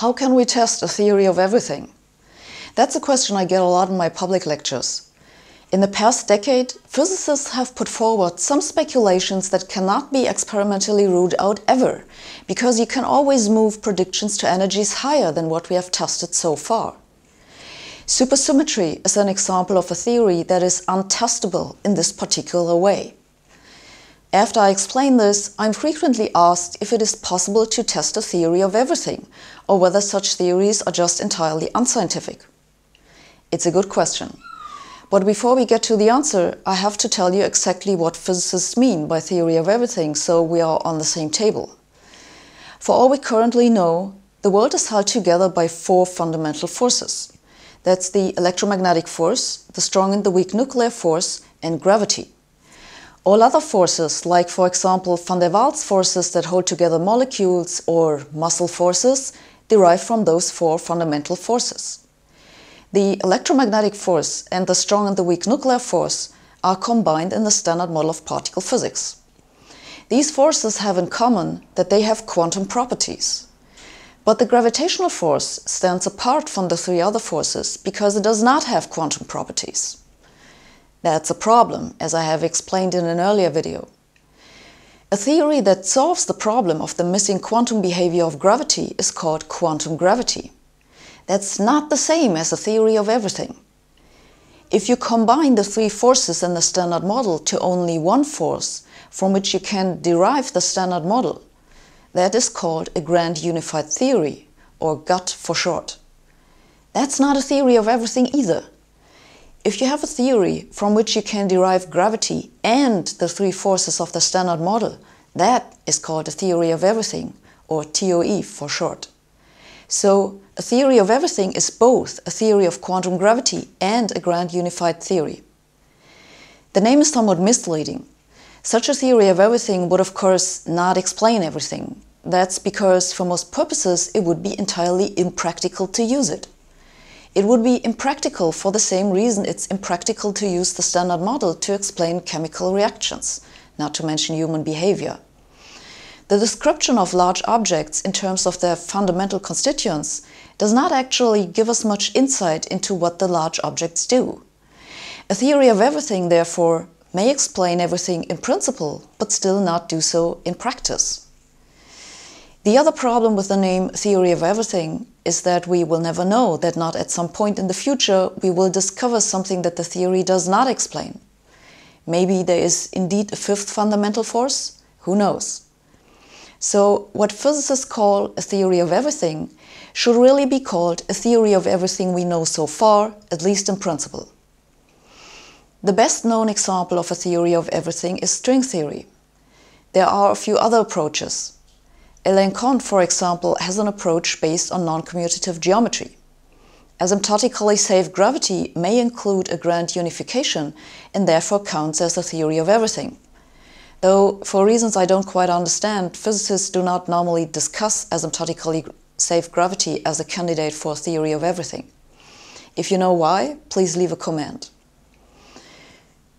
How can we test a theory of everything? That's a question I get a lot in my public lectures. In the past decade, physicists have put forward some speculations that cannot be experimentally ruled out ever, because you can always move predictions to energies higher than what we have tested so far. Supersymmetry is an example of a theory that is untestable in this particular way. After I explain this, I'm frequently asked if it is possible to test a theory of everything, or whether such theories are just entirely unscientific. It's a good question. But before we get to the answer, I have to tell you exactly what physicists mean by theory of everything so we are on the same table. For all we currently know, the world is held together by four fundamental forces. That's the electromagnetic force, the strong and the weak nuclear force, and gravity. All other forces, like for example van der Waals forces that hold together molecules or muscle forces, derive from those four fundamental forces. The electromagnetic force and the strong and the weak nuclear force are combined in the standard model of particle physics. These forces have in common that they have quantum properties. But the gravitational force stands apart from the three other forces because it does not have quantum properties. That's a problem, as I have explained in an earlier video. A theory that solves the problem of the missing quantum behavior of gravity is called quantum gravity. That's not the same as a theory of everything. If you combine the three forces in the standard model to only one force from which you can derive the standard model, that is called a grand unified theory, or GUT for short. That's not a theory of everything either. If you have a theory from which you can derive gravity and the three forces of the standard model, that is called a theory of everything, or TOE for short. So, a theory of everything is both a theory of quantum gravity and a grand unified theory. The name is somewhat misleading. Such a theory of everything would of course not explain everything. That's because for most purposes it would be entirely impractical to use it. It would be impractical for the same reason it's impractical to use the standard model to explain chemical reactions, not to mention human behavior. The description of large objects in terms of their fundamental constituents does not actually give us much insight into what the large objects do. A theory of everything, therefore, may explain everything in principle, but still not do so in practice. The other problem with the name theory of everything is that we will never know that not at some point in the future we will discover something that the theory does not explain. Maybe there is indeed a fifth fundamental force? Who knows? So, what physicists call a theory of everything should really be called a theory of everything we know so far, at least in principle. The best known example of a theory of everything is string theory. There are a few other approaches. Connes, for example, has an approach based on non-commutative geometry. Asymptotically safe gravity may include a grand unification and therefore counts as a theory of everything. Though, for reasons I don't quite understand, physicists do not normally discuss asymptotically safe gravity as a candidate for a theory of everything. If you know why, please leave a comment.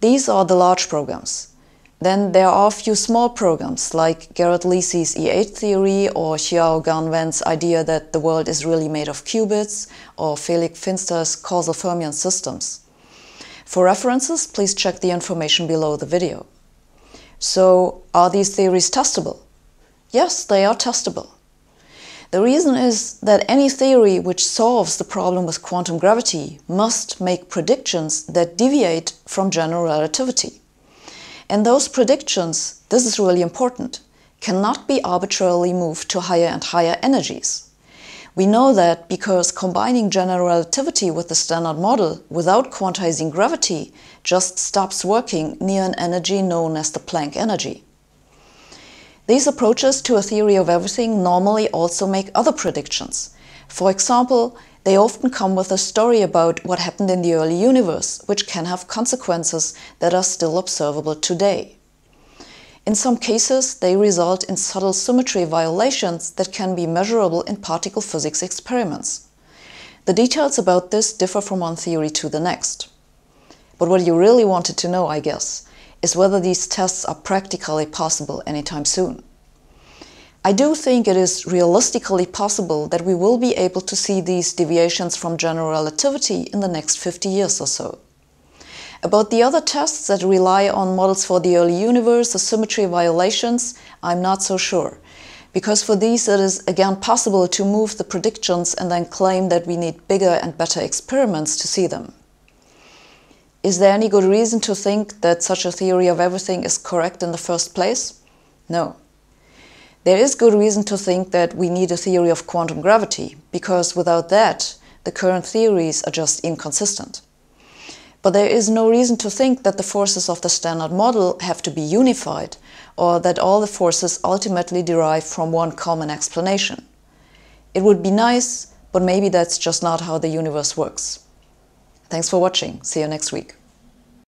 These are the large programs. Then there are a few small programs like Garrett Lisi's E8 theory or Xiao Gang Wen's idea that the world is really made of qubits or Felix Finster's causal fermion systems. For references, please check the information below the video. So, are these theories testable? Yes, they are testable. The reason is that any theory which solves the problem with quantum gravity must make predictions that deviate from general relativity. And those predictions, this is really important, cannot be arbitrarily moved to higher and higher energies. We know that because combining general relativity with the standard model without quantizing gravity just stops working near an energy known as the Planck energy. These approaches to a theory of everything normally also make other predictions. For example, they often come with a story about what happened in the early universe, which can have consequences that are still observable today. In some cases, they result in subtle symmetry violations that can be measurable in particle physics experiments. The details about this differ from one theory to the next. But what you really wanted to know, I guess, is whether these tests are practically possible anytime soon. I do think it is realistically possible that we will be able to see these deviations from general relativity in the next 50 years or so. About the other tests that rely on models for the early universe or symmetry violations, I'm not so sure. Because for these it is again possible to move the predictions and then claim that we need bigger and better experiments to see them. Is there any good reason to think that such a theory of everything is correct in the first place? No. There is good reason to think that we need a theory of quantum gravity, because without that, the current theories are just inconsistent. But there is no reason to think that the forces of the standard model have to be unified, or that all the forces ultimately derive from one common explanation. It would be nice, but maybe that's just not how the universe works. Thanks for watching. See you next week.